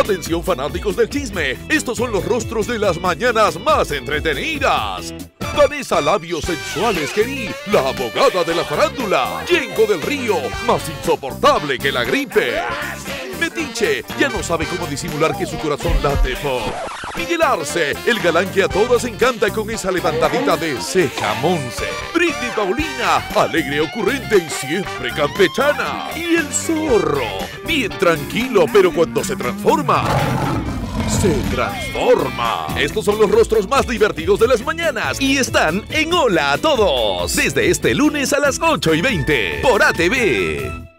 Atención fanáticos del chisme, estos son los rostros de las mañanas más entretenidas. Vanessa Labios Sensuales Gení, la abogada de la farándula. Yengo del Río, más insoportable que la gripe. Metiche, ya no sabe cómo disimular que su corazón late por. Miguel Arce, el galán que a todas encanta con esa levantadita de ceja Monse. Britney Paulina, alegre, ocurrente y siempre campechana. Y el zorro, bien tranquilo, pero cuando se transforma se transforma. Estos son los rostros más divertidos de las mañanas y están en Hola a Todos. Desde este lunes a las 8 y 20 por ATV.